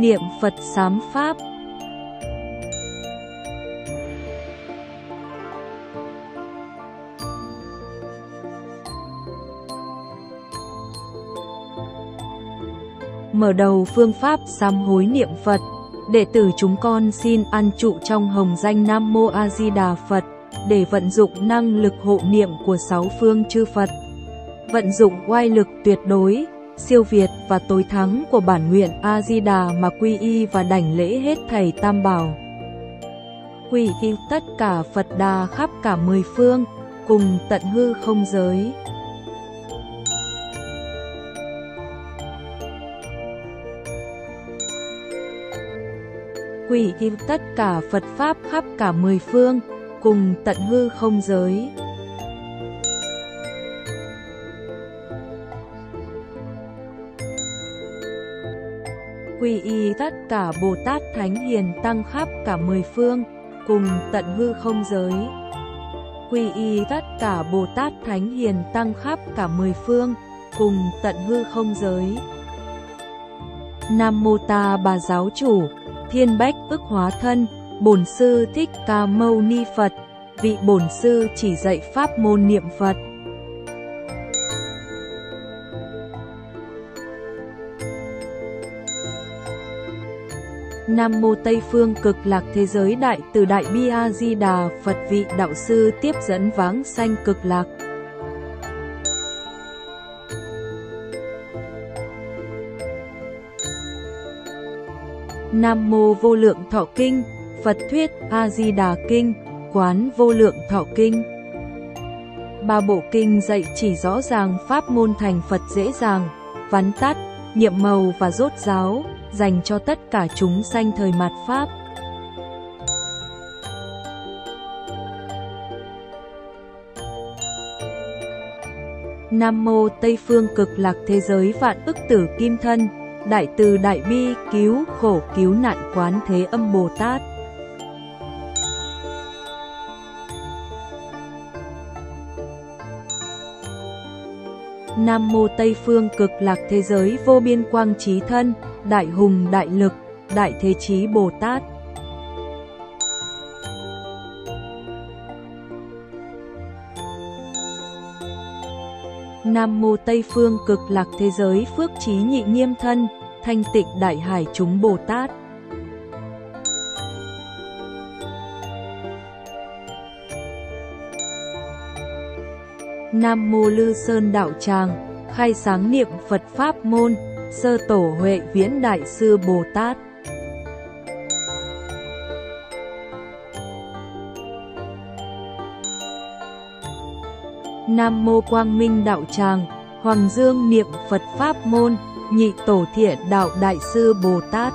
Niệm Phật sám Pháp. Mở đầu phương pháp sám hối niệm Phật. Đệ tử chúng con xin ăn trụ trong hồng danh Nam Mô A Di Đà Phật để vận dụng năng lực hộ niệm của sáu phương chư Phật. Vận dụng oai lực tuyệt đối, siêu việt và tối thắng của bản nguyện A Di Đà mà quy y và đảnh lễ hết thầy Tam Bảo. Quy y tất cả Phật Đà khắp cả mười phương, cùng tận hư không giới. Quy y tất cả Phật Pháp khắp cả mười phương, cùng tận hư không giới. Quy y tất cả Bồ Tát Thánh Hiền Tăng khắp cả mười phương, cùng tận hư không giới. Quy y tất cả Bồ Tát Thánh Hiền Tăng khắp cả mười phương, cùng tận hư không giới. Nam Mô Ta Bà Giáo Chủ Thiên Bách ức hóa thân, Bổn Sư Thích Ca Mâu Ni Phật, vị Bổn Sư chỉ dạy pháp môn niệm Phật. Nam Mô Tây Phương Cực Lạc Thế Giới Đại Từ Đại Bi A Di Đà Phật vị Đạo Sư tiếp dẫn váng sanh cực lạc. Nam Mô Vô Lượng Thọ Kinh, Phật Thuyết A-di-đà Kinh, Quán Vô Lượng Thọ Kinh. Ba bộ kinh dạy chỉ rõ ràng pháp môn thành Phật dễ dàng, vắn tắt, nhiệm màu và rốt ráo dành cho tất cả chúng sanh thời mạt Pháp. Nam Mô Tây Phương Cực Lạc Thế Giới Vạn ức Tử Kim Thân Đại từ Đại Bi cứu khổ cứu nạn quán thế âm Bồ Tát. Nam Mô Tây Phương cực lạc thế giới vô biên quang trí thân, đại hùng đại lực, đại thế chí Bồ Tát. Nam Mô Tây Phương cực lạc thế giới phước trí nhị nghiêm thân, thanh tịnh đại hải chúng Bồ Tát. Nam Mô Lư Sơn Đạo Tràng, khai sáng niệm Phật Pháp môn, sơ tổ Huệ Viễn Đại Sư Bồ Tát. Nam Mô Quang Minh Đạo Tràng, Hoàng Dương Niệm Phật Pháp Môn, Nhị Tổ Thiện Đạo Đại Sư Bồ Tát.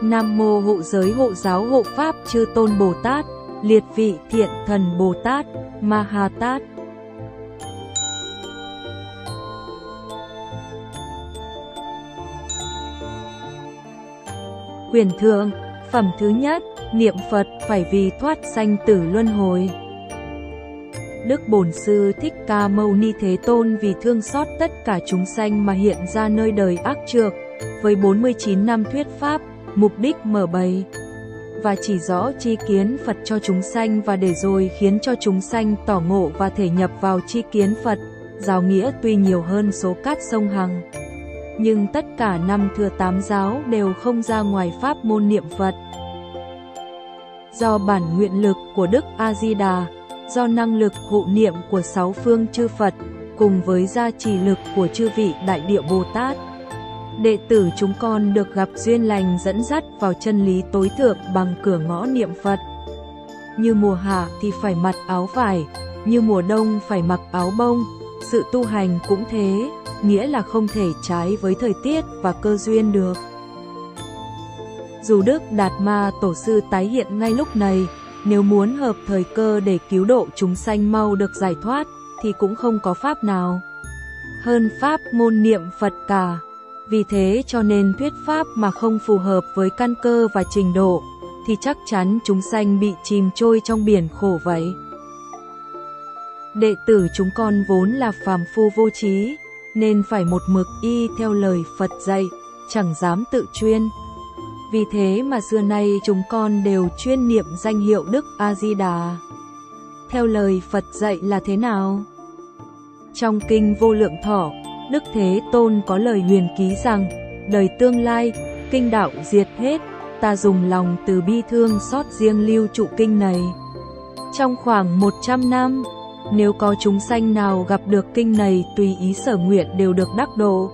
Nam Mô Hộ Giới Hộ Giáo Hộ Pháp Chư Tôn Bồ Tát, Liệt Vị Thiện Thần Bồ Tát, Ma Ha Tát. Quyền thượng, phẩm thứ nhất, niệm Phật phải vì thoát sanh tử luân hồi. Đức Bổn Sư Thích Ca Mâu Ni Thế Tôn vì thương xót tất cả chúng sanh mà hiện ra nơi đời ác trược, với 49 năm thuyết Pháp, mục đích mở bày và chỉ rõ chi kiến Phật cho chúng sanh và để rồi khiến cho chúng sanh tỏ ngộ và thể nhập vào chi kiến Phật, giáo nghĩa tuy nhiều hơn số cát sông Hằng nhưng tất cả năm thừa tám giáo đều không ra ngoài pháp môn niệm Phật. Do bản nguyện lực của Đức A-di-đà, do năng lực hộ niệm của sáu phương chư Phật, cùng với gia trì lực của chư vị Đại Địa Bồ Tát, đệ tử chúng con được gặp duyên lành dẫn dắt vào chân lý tối thượng bằng cửa ngõ niệm Phật. Như mùa hạ thì phải mặc áo vải, như mùa đông phải mặc áo bông, sự tu hành cũng thế, nghĩa là không thể trái với thời tiết và cơ duyên được. Dù Đức Đạt Ma Tổ sư tái hiện ngay lúc này, nếu muốn hợp thời cơ để cứu độ chúng sanh mau được giải thoát, thì cũng không có pháp nào. Hơn pháp môn niệm Phật cả. Vì thế cho nên thuyết pháp mà không phù hợp với căn cơ và trình độ, thì chắc chắn chúng sanh bị chìm trôi trong biển khổ vậy. Đệ tử chúng con vốn là phàm phu vô trí, nên phải một mực y theo lời Phật dạy, chẳng dám tự chuyên. Vì thế mà xưa nay chúng con đều chuyên niệm danh hiệu Đức A-di-đà. Theo lời Phật dạy là thế nào? Trong kinh vô lượng thọ, Đức Thế Tôn có lời huyền ký rằng, đời tương lai, kinh đạo diệt hết, ta dùng lòng từ bi thương xót riêng lưu trụ kinh này. Trong khoảng 100 năm, nếu có chúng sanh nào gặp được kinh này tùy ý sở nguyện đều được đắc độ.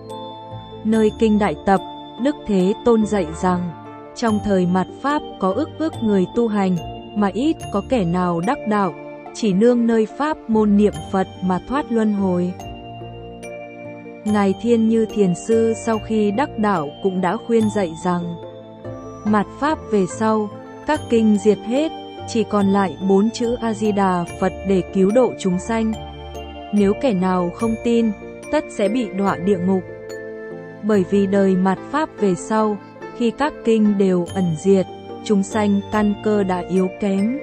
Nơi kinh đại tập, Đức Thế Tôn dạy rằng, trong thời mạt Pháp có ước ước người tu hành, mà ít có kẻ nào đắc đạo, chỉ nương nơi Pháp môn niệm Phật mà thoát luân hồi. Ngài Thiên Như Thiền Sư sau khi đắc đạo cũng đã khuyên dạy rằng, mạt Pháp về sau, các kinh diệt hết, chỉ còn lại bốn chữ A-di-đà Phật để cứu độ chúng sanh. Nếu kẻ nào không tin, tất sẽ bị đọa địa ngục. Bởi vì đời mạt Pháp về sau, khi các kinh đều ẩn diệt, chúng sanh căn cơ đã yếu kém.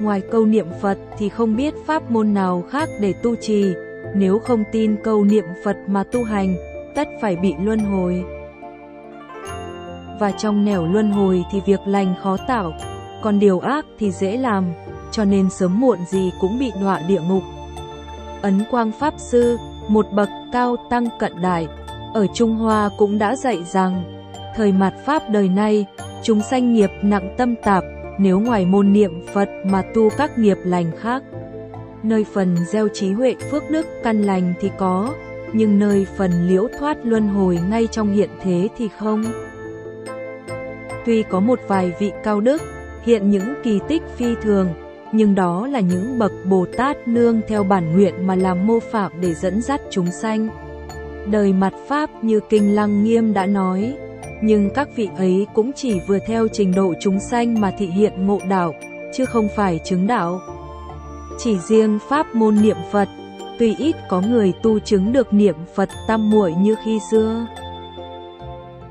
Ngoài câu niệm Phật thì không biết pháp môn nào khác để tu trì, nếu không tin câu niệm Phật mà tu hành, tất phải bị luân hồi. Và trong nẻo luân hồi thì việc lành khó tạo, còn điều ác thì dễ làm, cho nên sớm muộn gì cũng bị đọa địa ngục. Ấn Quang Pháp Sư, một bậc cao tăng cận đại, ở Trung Hoa cũng đã dạy rằng, thời mạt Pháp đời nay, chúng sanh nghiệp nặng tâm tạp, nếu ngoài môn niệm Phật mà tu các nghiệp lành khác. Nơi phần gieo trí huệ phước đức căn lành thì có, nhưng nơi phần liễu thoát luân hồi ngay trong hiện thế thì không. Tuy có một vài vị cao đức, hiện những kỳ tích phi thường, nhưng đó là những bậc Bồ Tát nương theo bản nguyện mà làm mô phạm để dẫn dắt chúng sanh. Đời mặt Pháp như Kinh Lăng Nghiêm đã nói, nhưng các vị ấy cũng chỉ vừa theo trình độ chúng sanh mà thị hiện ngộ đạo, chứ không phải chứng đạo. Chỉ riêng Pháp môn niệm Phật, tuy ít có người tu chứng được niệm Phật tam muội như khi xưa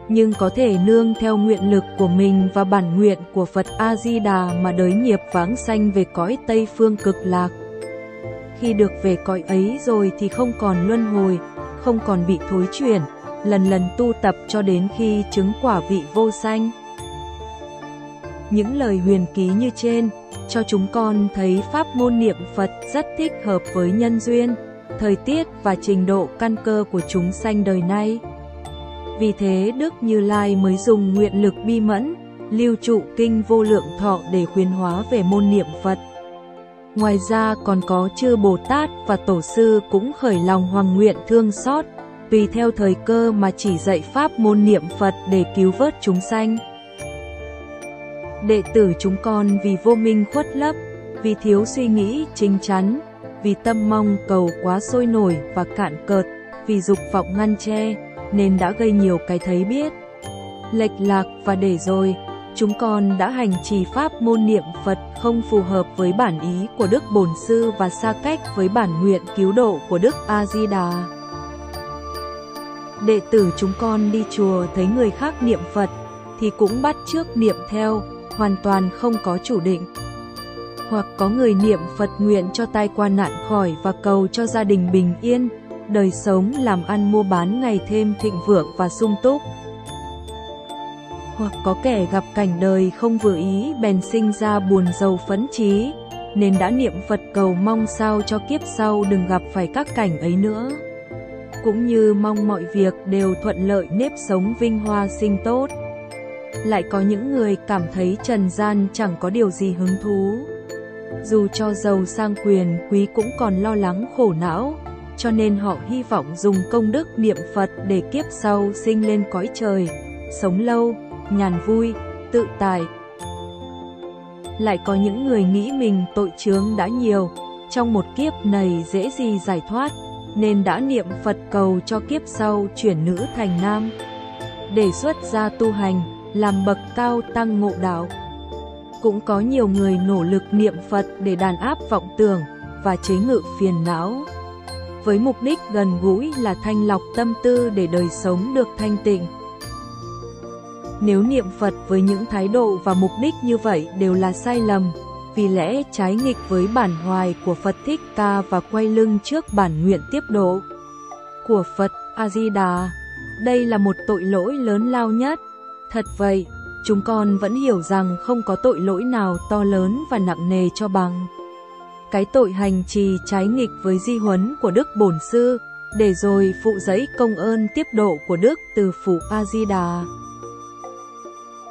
nhưng có thể nương theo nguyện lực của mình và bản nguyện của Phật A-di-đà mà đới nghiệp vãng sanh về cõi Tây Phương cực lạc. Khi được về cõi ấy rồi thì không còn luân hồi, không còn bị thối chuyển, lần lần tu tập cho đến khi chứng quả vị vô sanh. Những lời huyền ký như trên, cho chúng con thấy pháp môn niệm Phật rất thích hợp với nhân duyên, thời tiết và trình độ căn cơ của chúng sanh đời nay. Vì thế Đức Như Lai mới dùng nguyện lực bi mẫn, lưu trụ kinh vô lượng thọ để khuyến hóa về môn niệm Phật. Ngoài ra còn có chư Bồ Tát và Tổ sư cũng khởi lòng hoàng nguyện thương xót, tùy theo thời cơ mà chỉ dạy pháp môn niệm Phật để cứu vớt chúng sanh. Đệ tử chúng con vì vô minh khuất lấp, vì thiếu suy nghĩ chính chắn, vì tâm mong cầu quá sôi nổi và cạn cợt, vì dục vọng ngăn che, nên đã gây nhiều cái thấy biết. Lệch lạc và để rồi, chúng con đã hành trì pháp môn niệm Phật không phù hợp với bản ý của Đức Bổn Sư và xa cách với bản nguyện cứu độ của Đức A-di-đà. Đệ tử chúng con đi chùa thấy người khác niệm Phật thì cũng bắt trước niệm theo, hoàn toàn không có chủ định. Hoặc có người niệm Phật nguyện cho tai qua nạn khỏi và cầu cho gia đình bình yên, đời sống làm ăn mua bán ngày thêm thịnh vượng và sung túc. Hoặc có kẻ gặp cảnh đời không vừa ý bèn sinh ra buồn giàu phấn trí, nên đã niệm Phật cầu mong sao cho kiếp sau đừng gặp phải các cảnh ấy nữa. Cũng như mong mọi việc đều thuận lợi nếp sống vinh hoa sinh tốt. Lại có những người cảm thấy trần gian chẳng có điều gì hứng thú. Dù cho giàu sang quyền quý cũng còn lo lắng khổ não, cho nên họ hy vọng dùng công đức niệm Phật để kiếp sau sinh lên cõi trời, sống lâu, nhàn vui, tự tại. Lại có những người nghĩ mình tội chướng đã nhiều, trong một kiếp này dễ gì giải thoát, nên đã niệm Phật cầu cho kiếp sau chuyển nữ thành nam. Đề xuất ra tu hành, làm bậc cao tăng ngộ đạo. Cũng có nhiều người nỗ lực niệm Phật để đàn áp vọng tưởng và chế ngự phiền não với mục đích gần gũi là thanh lọc tâm tư để đời sống được thanh tịnh. Nếu niệm Phật với những thái độ và mục đích như vậy đều là sai lầm, vì lẽ trái nghịch với bản hoài của Phật Thích Ca và quay lưng trước bản nguyện tiếp độ của Phật A-di-đà. Đây là một tội lỗi lớn lao nhất. Thật vậy, chúng con vẫn hiểu rằng không có tội lỗi nào to lớn và nặng nề cho bằng cái tội hành trì trái nghịch với di huấn của Đức Bổn Sư, để rồi phụ giấy công ơn tiếp độ của Đức từ Phủ A-di-đà.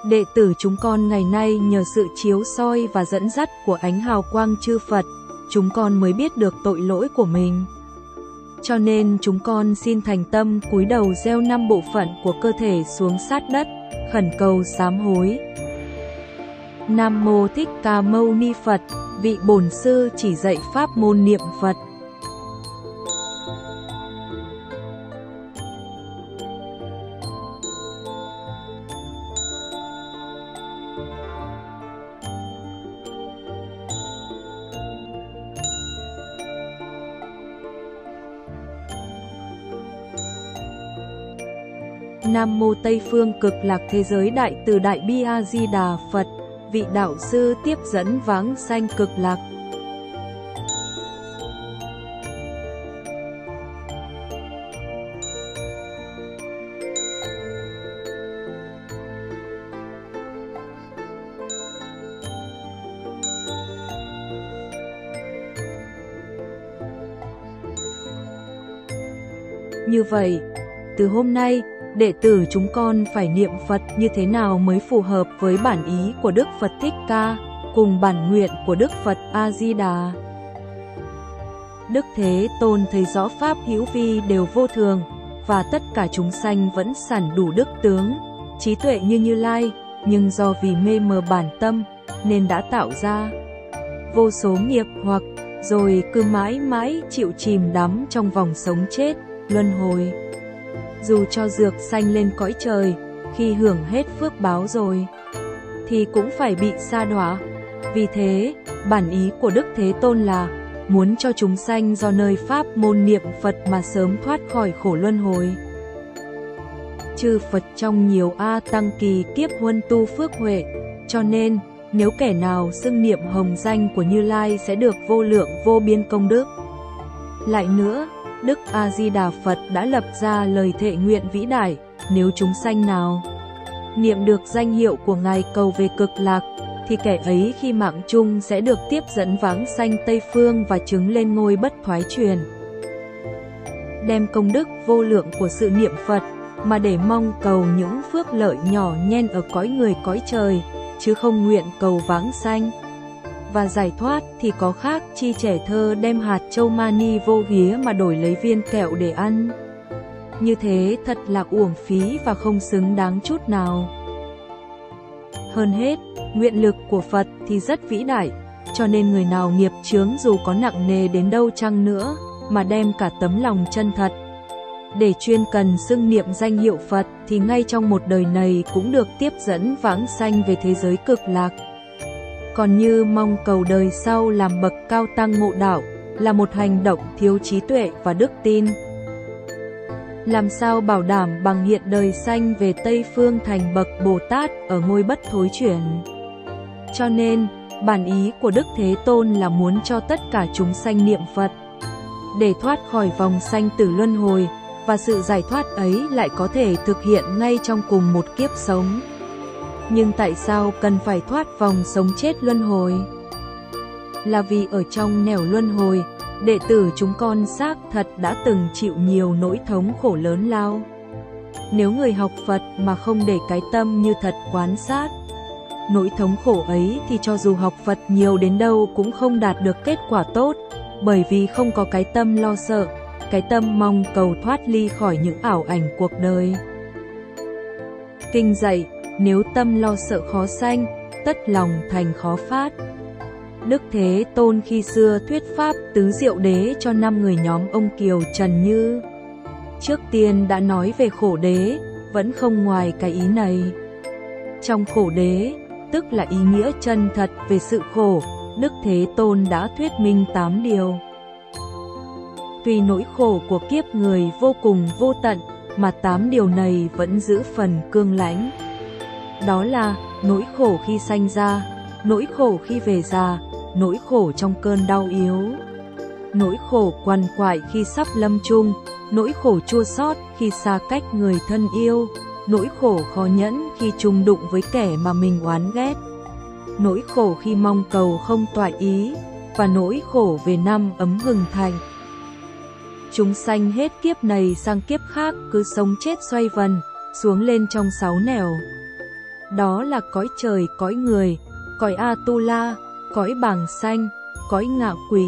Đệ tử chúng con ngày nay nhờ sự chiếu soi và dẫn dắt của ánh hào quang chư Phật, chúng con mới biết được tội lỗi của mình. Cho nên chúng con xin thành tâm cúi đầu gieo năm bộ phận của cơ thể xuống sát đất, khẩn cầu sám hối. Nam Mô Thích Ca Mâu Ni Phật, vị bổn sư chỉ dạy pháp môn niệm Phật. Nam mô Tây phương cực lạc thế giới đại từ đại bi A Di Đà Phật, vị đạo sư tiếp dẫn váng sanh cực lạc. Như vậy, từ hôm nay, đệ tử chúng con phải niệm Phật như thế nào mới phù hợp với bản ý của Đức Phật Thích Ca, cùng bản nguyện của Đức Phật A-di-đà. Đức Thế Tôn thấy rõ Pháp hữu vi đều vô thường, và tất cả chúng sanh vẫn sản đủ đức tướng, trí tuệ như Như Lai, nhưng do vì mê mờ bản tâm, nên đã tạo ra vô số nghiệp hoặc rồi cứ mãi mãi chịu chìm đắm trong vòng sống chết, luân hồi dù cho dược xanh lên cõi trời, khi hưởng hết phước báo rồi, thì cũng phải bị sa đọa. Vì thế, bản ý của Đức Thế Tôn là muốn cho chúng sanh do nơi Pháp môn niệm Phật mà sớm thoát khỏi khổ luân hồi. Chư Phật trong nhiều A tăng kỳ kiếp huân tu phước huệ, cho nên, nếu kẻ nào xưng niệm hồng danh của Như Lai sẽ được vô lượng vô biên công đức. Lại nữa, Đức A-di-đà Phật đã lập ra lời thệ nguyện vĩ đại, nếu chúng sanh nào niệm được danh hiệu của Ngài cầu về cực lạc, thì kẻ ấy khi mạng chung sẽ được tiếp dẫn vãng sanh Tây Phương và chứng lên ngôi bất thoái truyền. Đem công đức vô lượng của sự niệm Phật, mà để mong cầu những phước lợi nhỏ nhen ở cõi người cõi trời, chứ không nguyện cầu vãng sanh và giải thoát thì có khác chi trẻ thơ đem hạt châu mani vô hía mà đổi lấy viên kẹo để ăn. Như thế thật là uổng phí và không xứng đáng chút nào. Hơn hết, nguyện lực của Phật thì rất vĩ đại, cho nên người nào nghiệp chướng dù có nặng nề đến đâu chăng nữa, mà đem cả tấm lòng chân thật. Để chuyên cần xưng niệm danh hiệu Phật thì ngay trong một đời này cũng được tiếp dẫn vãng sanh về thế giới cực lạc còn như mong cầu đời sau làm bậc cao tăng ngộ đạo, là một hành động thiếu trí tuệ và đức tin. Làm sao bảo đảm bằng hiện đời sanh về Tây Phương thành bậc Bồ Tát ở ngôi bất thối chuyển. Cho nên, bản ý của Đức Thế Tôn là muốn cho tất cả chúng sanh niệm Phật, để thoát khỏi vòng sanh tử luân hồi, và sự giải thoát ấy lại có thể thực hiện ngay trong cùng một kiếp sống nhưng tại sao cần phải thoát vòng sống chết luân hồi? Là vì ở trong nẻo luân hồi, đệ tử chúng con xác thật đã từng chịu nhiều nỗi thống khổ lớn lao. Nếu người học Phật mà không để cái tâm như thật quán sát, nỗi thống khổ ấy thì cho dù học Phật nhiều đến đâu cũng không đạt được kết quả tốt, bởi vì không có cái tâm lo sợ, cái tâm mong cầu thoát ly khỏi những ảo ảnh cuộc đời. Kinh dạy, nếu tâm lo sợ khó sanh, tất lòng thành khó phát. Đức Thế Tôn khi xưa thuyết pháp tứ diệu đế cho năm người nhóm ông Kiều Trần Như. Trước tiên đã nói về khổ đế, vẫn không ngoài cái ý này. Trong khổ đế, tức là ý nghĩa chân thật về sự khổ, Đức Thế Tôn đã thuyết minh 8 điều. Tuy nỗi khổ của kiếp người vô cùng vô tận, mà 8 điều này vẫn giữ phần cương lãnh đó là nỗi khổ khi sanh ra, nỗi khổ khi về già, nỗi khổ trong cơn đau yếu. Nỗi khổ quằn quại khi sắp lâm chung, nỗi khổ chua xót khi xa cách người thân yêu, nỗi khổ khó nhẫn khi chung đụng với kẻ mà mình oán ghét. Nỗi khổ khi mong cầu không toại ý, và nỗi khổ về năm ấm hừng thành. Chúng sanh hết kiếp này sang kiếp khác cứ sống chết xoay vần, xuống lên trong sáu nẻo. Đó là cõi trời, cõi người, cõi Atula, cõi bàng xanh, cõi ngạ quỷ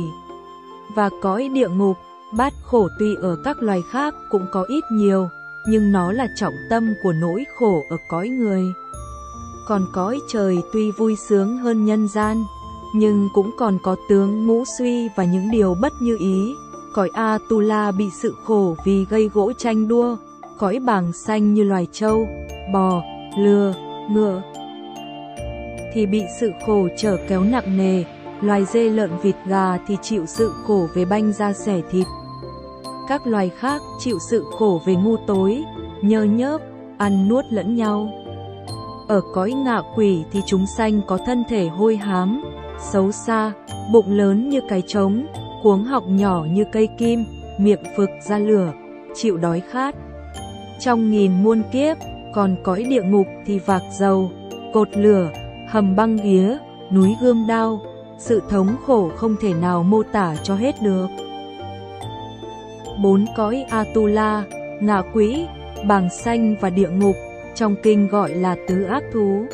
và cõi địa ngục. Bát khổ tuy ở các loài khác cũng có ít nhiều, nhưng nó là trọng tâm của nỗi khổ ở cõi người. Còn cõi trời tuy vui sướng hơn nhân gian, nhưng cũng còn có tướng ngũ suy và những điều bất như ý. Cõi Atula bị sự khổ vì gây gỗ tranh đua, cõi bàng xanh như loài trâu, bò, lừa, ngựa. Thì bị sự khổ trở kéo nặng nề, loài dê lợn vịt gà thì chịu sự khổ về banh da xẻ thịt. Các loài khác chịu sự khổ về ngu tối, nhơ nhớp, ăn nuốt lẫn nhau. Ở cõi ngạ quỷ thì chúng sanh có thân thể hôi hám, xấu xa, bụng lớn như cái trống, cuống họng nhỏ như cây kim, miệng phực ra lửa, chịu đói khát. Trong nghìn muôn kiếp, còn cõi địa ngục thì vạc dầu, cột lửa, hầm băng ghía, núi gươm đao, sự thống khổ không thể nào mô tả cho hết được. Bốn cõi Atula, ngạ quỷ, bàng xanh và địa ngục, trong kinh gọi là tứ ác thú.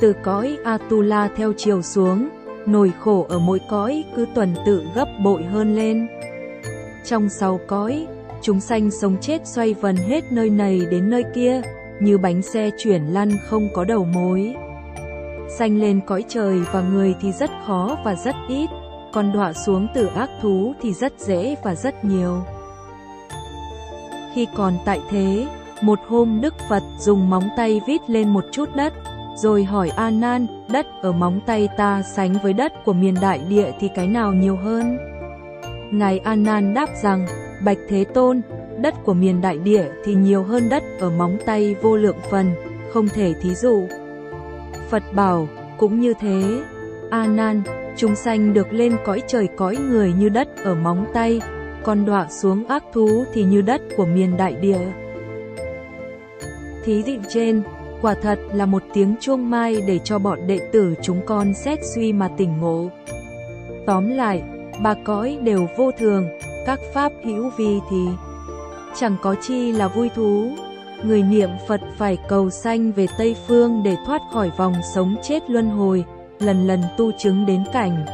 Từ cõi Atula theo chiều xuống, nổi khổ ở mỗi cõi cứ tuần tự gấp bội hơn lên. Trong sáu cõi, chúng sanh sống chết xoay vần hết nơi này đến nơi kia, như bánh xe chuyển lăn không có đầu mối. Xanh lên cõi trời và người thì rất khó và rất ít, còn đọa xuống từ ác thú thì rất dễ và rất nhiều. Khi còn tại thế, một hôm Đức Phật dùng móng tay vít lên một chút đất, rồi hỏi A Nan, đất ở móng tay ta sánh với đất của miền đại địa thì cái nào nhiều hơn? Ngài A Nan đáp rằng, Bạch Thế Tôn, đất của miền đại địa thì nhiều hơn đất ở móng tay vô lượng phần, không thể thí dụ. Phật bảo, cũng như thế, A Nan, chúng sanh được lên cõi trời cõi người như đất ở móng tay, còn đọa xuống ác thú thì như đất của miền đại địa. Thí dụ trên, quả thật là một tiếng chuông mai để cho bọn đệ tử chúng con xét suy mà tỉnh ngộ. Tóm lại, ba cõi đều vô thường, các pháp hữu vi thì chẳng có chi là vui thú. Người niệm Phật phải cầu sanh về Tây Phương để thoát khỏi vòng sống chết luân hồi, lần lần tu chứng đến cảnh.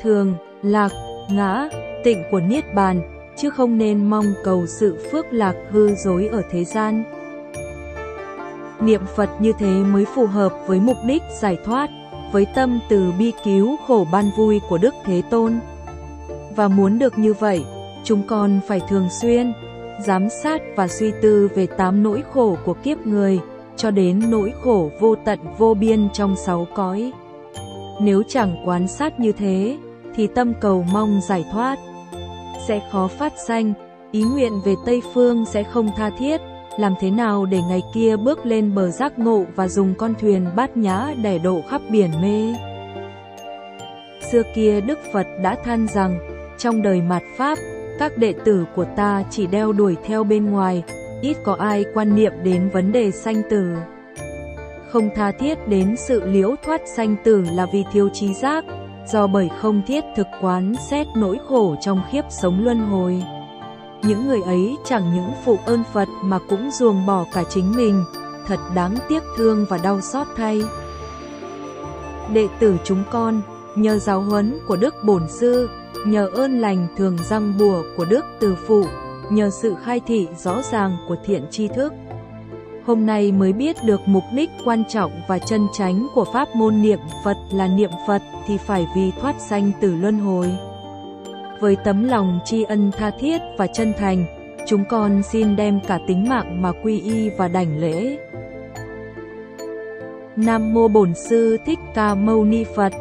Thường, lạc, ngã, tịnh của Niết Bàn, chứ không nên mong cầu sự phước lạc hư dối ở thế gian. Niệm Phật như thế mới phù hợp với mục đích giải thoát, với tâm từ bi cứu khổ ban vui của Đức Thế Tôn. Và muốn được như vậy, chúng con phải thường xuyên giám sát và suy tư về tám nỗi khổ của kiếp người, cho đến nỗi khổ vô tận vô biên trong sáu cõi. Nếu chẳng quan sát như thế, thì tâm cầu mong giải thoát sẽ khó phát sanh, ý nguyện về Tây Phương sẽ không tha thiết, làm thế nào để ngày kia bước lên bờ giác ngộ và dùng con thuyền bát nhã để độ khắp biển mê. Xưa kia Đức Phật đã than rằng, trong đời mạt Pháp, các đệ tử của ta chỉ đeo đuổi theo bên ngoài, ít có ai quan niệm đến vấn đề sanh tử. Không tha thiết đến sự liễu thoát sanh tử là vì thiếu trí giác, do bởi không thiết thực quán xét nỗi khổ trong khiếp sống luân hồi. Những người ấy chẳng những phụ ơn Phật mà cũng ruồng bỏ cả chính mình, thật đáng tiếc thương và đau xót thay. Đệ tử chúng con, nhờ giáo huấn của Đức Bổn Sư, nhờ ơn lành thường răng bùa của Đức Từ Phụ, nhờ sự khai thị rõ ràng của thiện tri thức. Hôm nay mới biết được mục đích quan trọng và chân chánh của pháp môn niệm Phật là niệm Phật thì phải vì thoát sanh từ luân hồi. Với tấm lòng tri ân tha thiết và chân thành, chúng con xin đem cả tính mạng mà quy y và đảnh lễ. Nam Mô Bổn Sư Thích Ca Mâu Ni Phật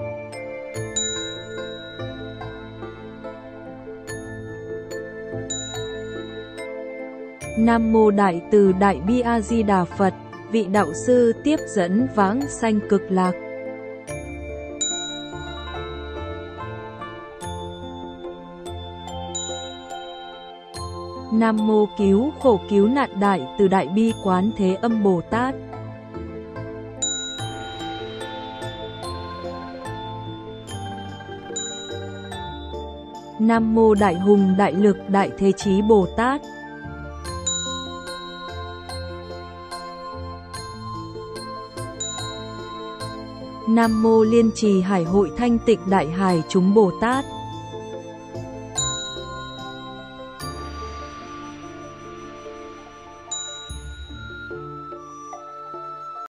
Nam Mô Đại Từ Đại Bi A Di Đà Phật, vị đạo sư tiếp dẫn vãng sanh cực lạc. Nam Mô Cứu Khổ Cứu Nạn Đại Từ Đại Bi Quán Thế Âm Bồ Tát. Nam Mô Đại Hùng Đại Lực Đại Thế Chí Bồ Tát. Nam mô Liên Trì Hải Hội Thanh Tịnh Đại Hải chúng Bồ Tát.